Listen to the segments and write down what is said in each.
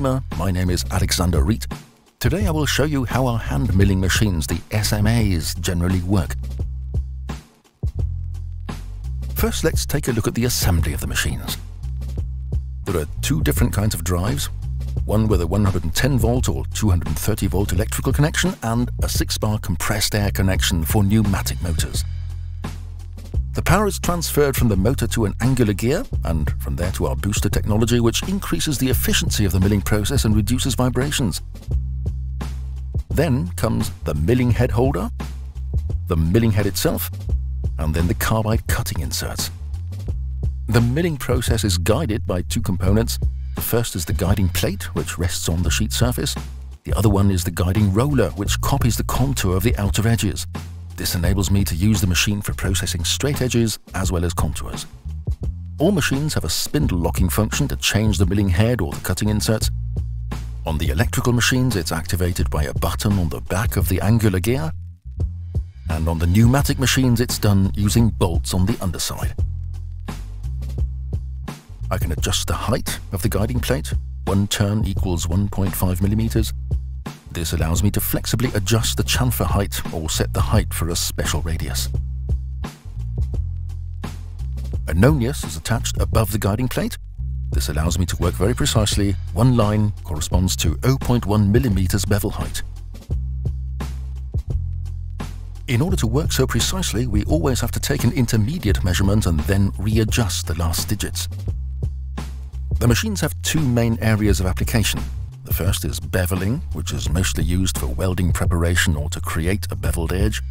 My name is Alexander Reet. Today I will show you how our hand milling machines, the SMAs, generally work. First, let's take a look at the assembly of the machines. There are two different kinds of drives, one with a 110 volt or 230 volt electrical connection and a 6 bar compressed air connection for pneumatic motors. The power is transferred from the motor to an angular gear and from there to our booster technology which increases the efficiency of the milling process and reduces vibrations. Then comes the milling head holder, the milling head itself, and then the carbide cutting inserts. The milling process is guided by two components, the first is the guiding plate, which rests on the sheet surface. The other one is the guiding roller, which copies the contour of the outer edges. This enables me to use the machine for processing straight edges as well as contours. All machines have a spindle locking function to change the milling head or the cutting inserts. On the electrical machines, it's activated by a button on the back of the angular gear. And on the pneumatic machines, it's done using bolts on the underside. I can adjust the height of the guiding plate. One turn equals 1.5 millimeters. This allows me to flexibly adjust the chamfer height or set the height for a special radius. A nonius is attached above the guiding plate. This allows me to work very precisely. One line corresponds to 0.1 millimeters bevel height. In order to work so precisely, we always have to take an intermediate measurement and then readjust the last digits. The machines have two main areas of application. The first is beveling, which is mostly used for welding preparation or to create a beveled edge.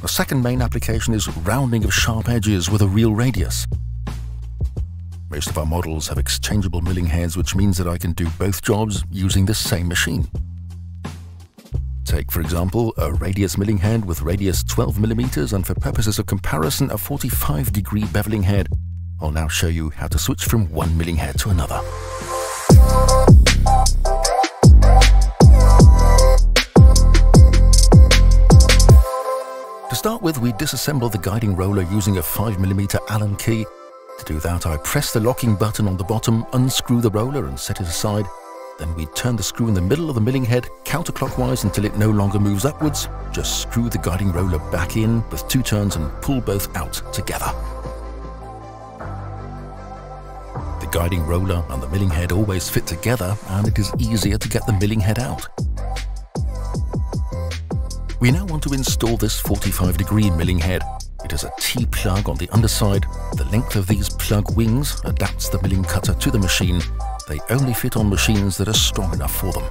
The second main application is rounding of sharp edges with a real radius. Most of our models have exchangeable milling heads, which means that I can do both jobs using the same machine. Take, for example, a radius milling head with radius 12 mm and for purposes of comparison, a 45 degree beveling head I'll now show you how to switch from one milling head to another. To start with, we disassemble the guiding roller using a 5mm Allen key. To do that, I press the locking button on the bottom, unscrew the roller and set it aside. Then we turn the screw in the middle of the milling head counterclockwise until it no longer moves upwards. Just screw the guiding roller back in with two turns and pull both out together. Guiding roller and the milling head always fit together and it is easier to get the milling head out. We now want to install this 45 degree milling head. It has a T-plug on the underside. The length of these plug wings adapts the milling cutter to the machine. They only fit on machines that are strong enough for them.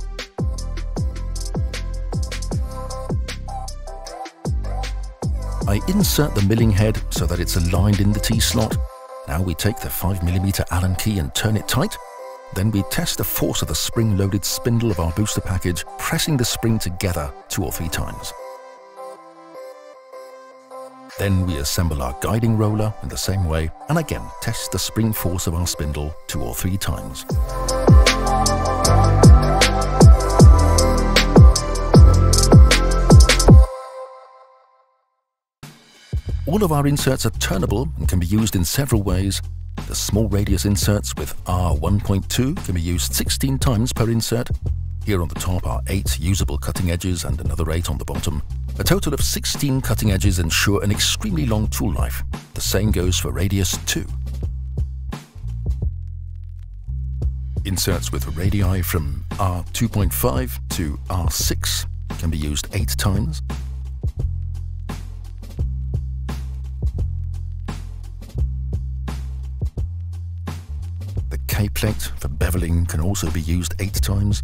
I insert the milling head so that it's aligned in the T-slot now we take the 5mm Allen key and turn it tight. Then we test the force of the spring-loaded spindle of our booster package, pressing the spring together two or three times. Then we assemble our guiding roller in the same way and again test the spring force of our spindle two or three times. All of our inserts are turnable and can be used in several ways. The small radius inserts with R1.2 can be used 16 times per insert. Here on the top are 8 usable cutting edges and another 8 on the bottom. A total of 16 cutting edges ensure an extremely long tool life. The same goes for radius 2. Inserts with radii from R2.5 to R6 can be used 8 times. K-plate for beveling can also be used 8 times.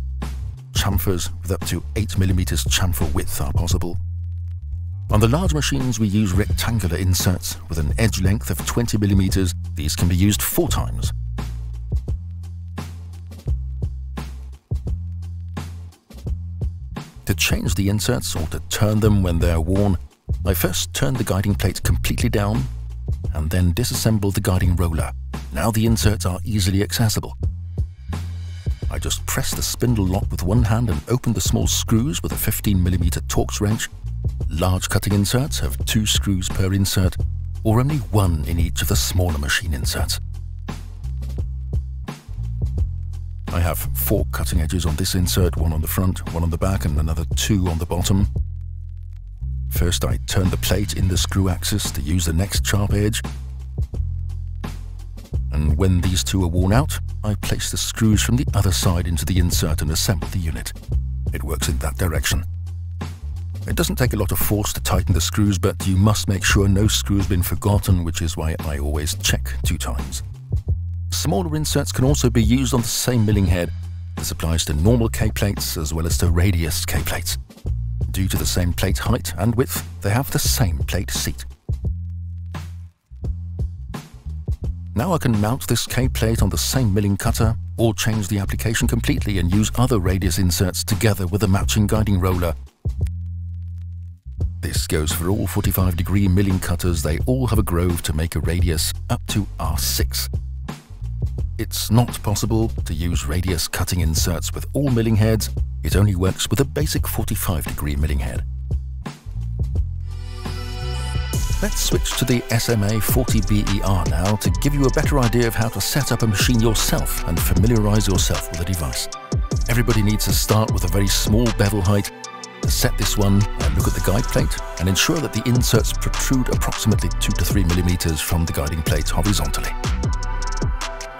Chamfers with up to 8mm chamfer width are possible. On the large machines we use rectangular inserts with an edge length of 20mm. These can be used 4 times. To change the inserts or to turn them when they are worn, I first turn the guiding plate completely down and then disassemble the guiding roller. Now the inserts are easily accessible. I just press the spindle lock with one hand and open the small screws with a 15mm Torx wrench. Large cutting inserts have two screws per insert, or only one in each of the smaller machine inserts. I have four cutting edges on this insert, one on the front, one on the back and another two on the bottom. First I turn the plate in the screw axis to use the next sharp edge. And when these two are worn out, I place the screws from the other side into the insert and assemble the unit. It works in that direction. It doesn't take a lot of force to tighten the screws, but you must make sure no screw has been forgotten, which is why I always check two times. Smaller inserts can also be used on the same milling head. This applies to normal K-plates as well as to radius K-plates. Due to the same plate height and width, they have the same plate seat. Now I can mount this K-plate on the same milling cutter or change the application completely and use other radius inserts together with a matching guiding roller this goes for all 45 degree milling cutters, they all have a groove to make a radius up to R6. It's not possible to use radius cutting inserts with all milling heads, it only works with a basic 45 degree milling head. Let's switch to the SMA 40BER now to give you a better idea of how to set up a machine yourself and familiarize yourself with the device. Everybody needs to start with a very small bevel height set this one, look at the guide plate and ensure that the inserts protrude approximately 2 to 3 millimeters from the guiding plate horizontally.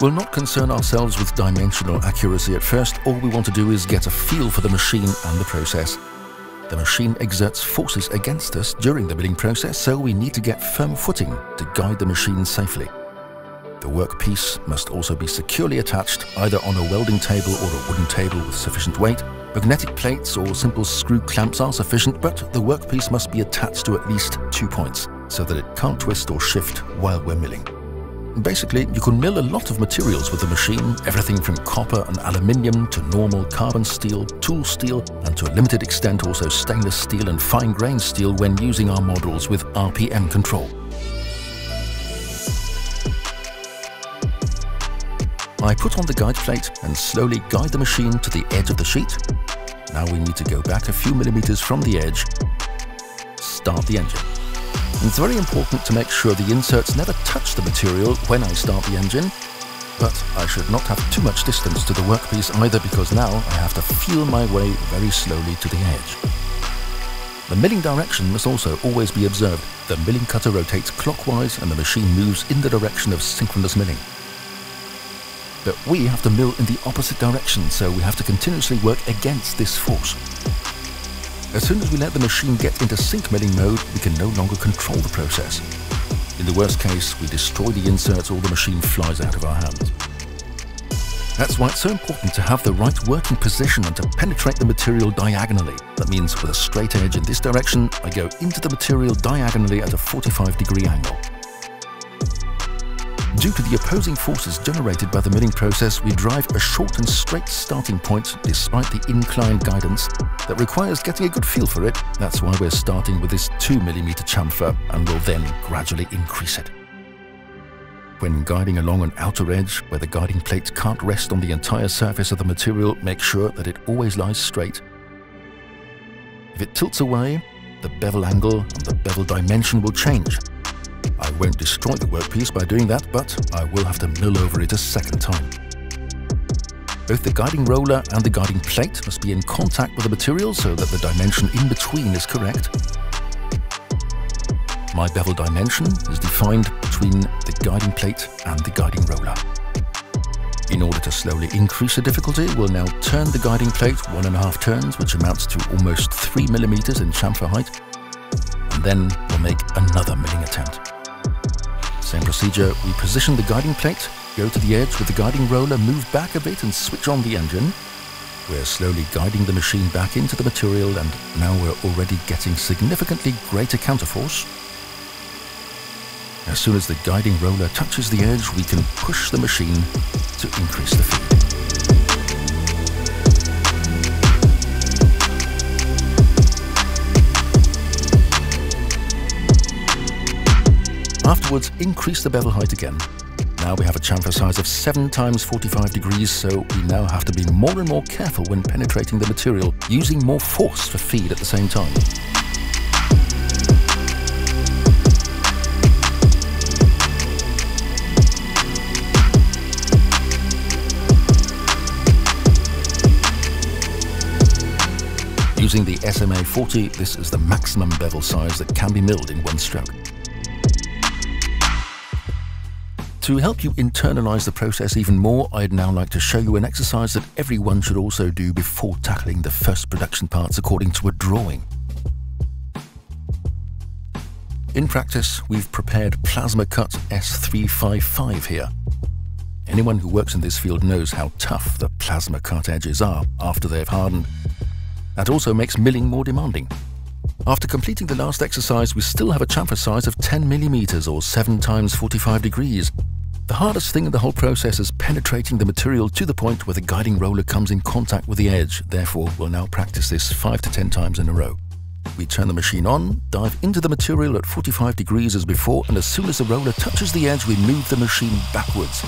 We'll not concern ourselves with dimensional accuracy at first, all we want to do is get a feel for the machine and the process. The machine exerts forces against us during the milling process, so we need to get firm footing to guide the machine safely. The workpiece must also be securely attached either on a welding table or a wooden table with sufficient weight Magnetic plates or simple screw clamps are sufficient, but the workpiece must be attached to at least two points, so that it can't twist or shift while we're milling. Basically, you can mill a lot of materials with the machine, everything from copper and aluminium to normal carbon steel, tool steel, and to a limited extent also stainless steel and fine grained steel when using our models with RPM control. I put on the guide plate and slowly guide the machine to the edge of the sheet. Now we need to go back a few millimeters from the edge, start the engine. It's very important to make sure the inserts never touch the material when I start the engine, but I should not have too much distance to the workpiece either because now I have to feel my way very slowly to the edge. The milling direction must also always be observed. The milling cutter rotates clockwise and the machine moves in the direction of synchronous milling but we have to mill in the opposite direction, so we have to continuously work against this force. As soon as we let the machine get into sync milling mode, we can no longer control the process. In the worst case, we destroy the inserts or the machine flies out of our hands. That's why it's so important to have the right working position and to penetrate the material diagonally. That means with a straight edge in this direction, I go into the material diagonally at a 45 degree angle. Due to the opposing forces generated by the milling process, we drive a short and straight starting point despite the inclined guidance that requires getting a good feel for it. That's why we're starting with this 2mm chamfer and will then gradually increase it. When guiding along an outer edge where the guiding plate can't rest on the entire surface of the material, make sure that it always lies straight. If it tilts away, the bevel angle and the bevel dimension will change, I won't destroy the workpiece by doing that, but I will have to mill over it a second time. Both the guiding roller and the guiding plate must be in contact with the material so that the dimension in between is correct. My bevel dimension is defined between the guiding plate and the guiding roller. In order to slowly increase the difficulty, we'll now turn the guiding plate one and a half turns, which amounts to almost 3 millimeters in chamfer height, and then we'll make another milling attempt. Same procedure, we position the guiding plate, go to the edge with the guiding roller, move back a bit and switch on the engine. We're slowly guiding the machine back into the material and now we're already getting significantly greater counterforce. As soon as the guiding roller touches the edge, we can push the machine to increase the feed. Afterwards, increase the bevel height again. Now we have a chamfer size of 7 times 45 degrees, so we now have to be more and more careful when penetrating the material, using more force for feed at the same time. Using the SMA40, this is the maximum bevel size that can be milled in one stroke. To help you internalize the process even more, I'd now like to show you an exercise that everyone should also do before tackling the first production parts according to a drawing. In practice, we've prepared Plasma Cut S355 here. Anyone who works in this field knows how tough the plasma cut edges are after they've hardened. That also makes milling more demanding. After completing the last exercise, we still have a chamfer size of 10 millimeters or 7 times 45 degrees. The hardest thing in the whole process is penetrating the material to the point where the guiding roller comes in contact with the edge. Therefore, we'll now practice this 5 to 10 times in a row. We turn the machine on, dive into the material at 45 degrees as before, and as soon as the roller touches the edge, we move the machine backwards.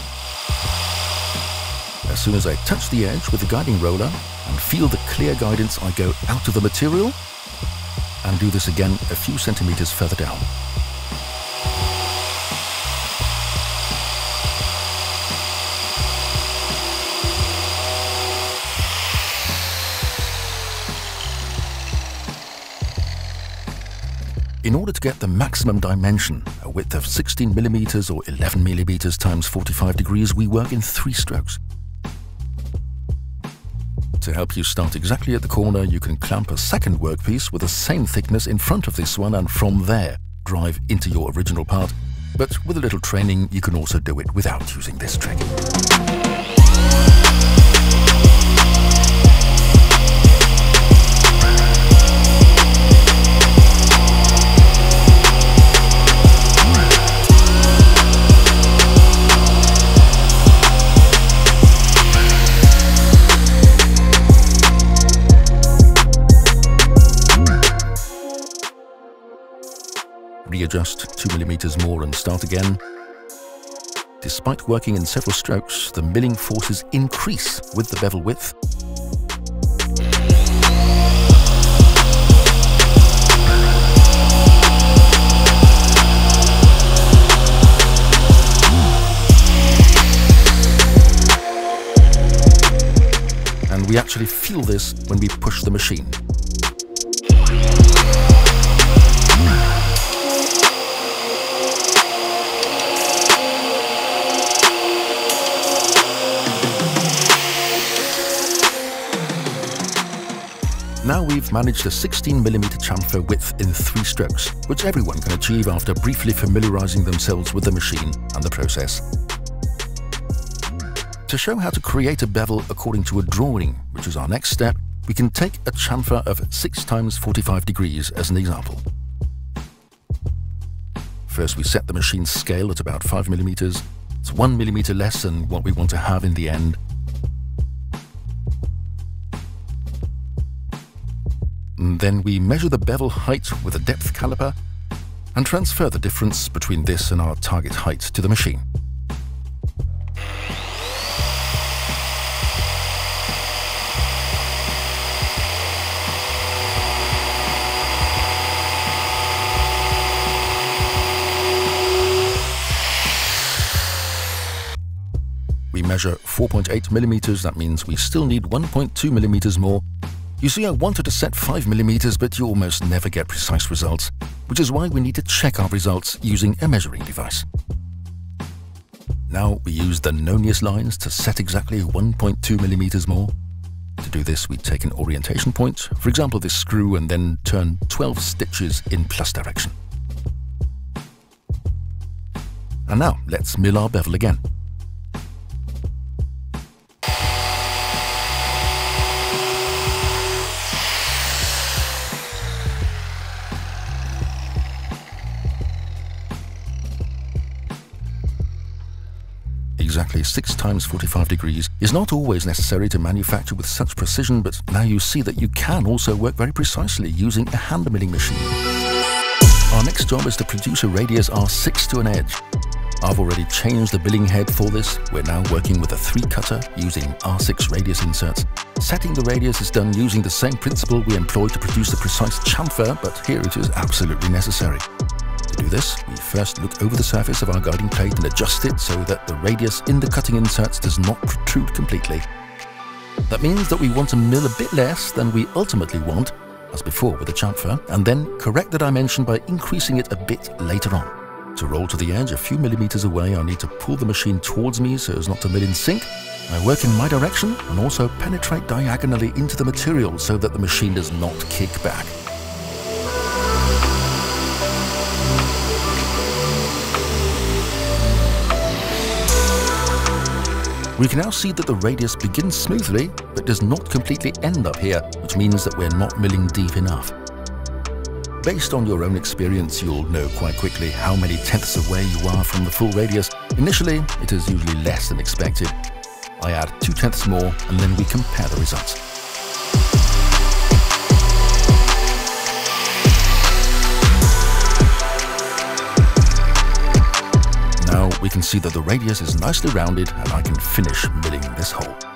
As soon as I touch the edge with the guiding roller and feel the clear guidance, I go out of the material and do this again a few centimeters further down. In order to get the maximum dimension, a width of 16 millimeters or 11 millimeters times 45 degrees, we work in three strokes. To help you start exactly at the corner, you can clamp a second workpiece with the same thickness in front of this one and from there drive into your original part. But with a little training, you can also do it without using this trick. Readjust 2mm more and start again. Despite working in several strokes, the milling forces increase with the bevel width. And we actually feel this when we push the machine. Now we've managed a 16mm chamfer width in three strokes, which everyone can achieve after briefly familiarizing themselves with the machine and the process. To show how to create a bevel according to a drawing, which is our next step, we can take a chamfer of 6 times 45 degrees as an example. First we set the machine's scale at about 5mm. It's 1mm less than what we want to have in the end, Then we measure the bevel height with a depth caliper and transfer the difference between this and our target height to the machine. We measure 4.8 millimeters, that means we still need 1.2 millimeters more you see, I wanted to set 5mm, but you almost never get precise results, which is why we need to check our results using a measuring device. Now we use the Nonius lines to set exactly 1.2mm more. To do this, we take an orientation point, for example this screw, and then turn 12 stitches in plus direction. And now, let's mill our bevel again. Exactly 6 times 45 degrees is not always necessary to manufacture with such precision, but now you see that you can also work very precisely using a hand milling machine. Our next job is to produce a radius R6 to an edge. I've already changed the milling head for this. We're now working with a 3 cutter using R6 radius inserts. Setting the radius is done using the same principle we employ to produce the precise chamfer, but here it is absolutely necessary do this, we first look over the surface of our guiding plate and adjust it so that the radius in the cutting inserts does not protrude completely. That means that we want to mill a bit less than we ultimately want, as before with the chamfer, and then correct the dimension by increasing it a bit later on. To roll to the edge a few millimeters away, I need to pull the machine towards me so as not to mill in sync. I work in my direction and also penetrate diagonally into the material so that the machine does not kick back. We can now see that the radius begins smoothly, but does not completely end up here, which means that we're not milling deep enough. Based on your own experience, you'll know quite quickly how many tenths away you are from the full radius. Initially, it is usually less than expected. I add two tenths more, and then we compare the results. We can see that the radius is nicely rounded and I can finish milling this hole.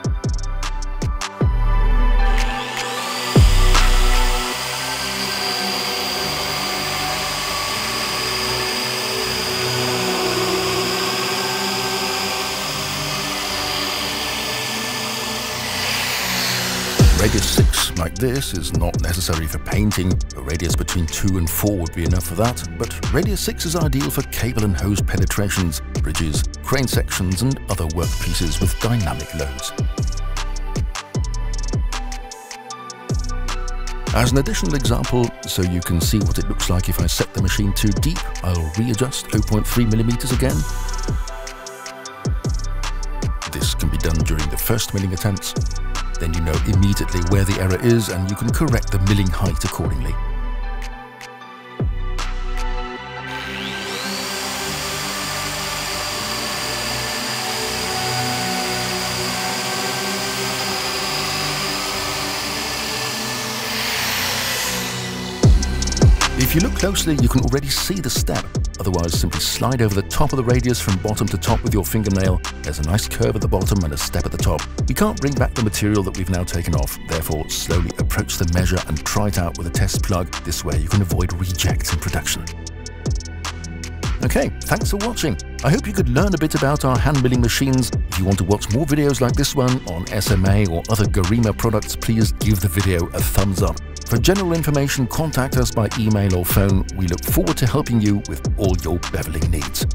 Radius 6, like this, is not necessary for painting. A radius between 2 and 4 would be enough for that, but radius 6 is ideal for cable and hose penetrations, bridges, crane sections and other workpieces with dynamic loads. As an additional example, so you can see what it looks like if I set the machine too deep, I'll readjust 0.3mm again. This can be done during the first milling attempts, then you know immediately where the error is and you can correct the milling height accordingly. If you look closely, you can already see the step. Otherwise, simply slide over the top of the radius from bottom to top with your fingernail. There's a nice curve at the bottom and a step at the top. We can't bring back the material that we've now taken off, therefore slowly approach the measure and try it out with a test plug. This way you can avoid rejects in production. Okay, thanks for watching. I hope you could learn a bit about our hand milling machines. If you want to watch more videos like this one on SMA or other Gerima products, please give the video a thumbs up. For general information, contact us by email or phone. We look forward to helping you with all your beveling needs.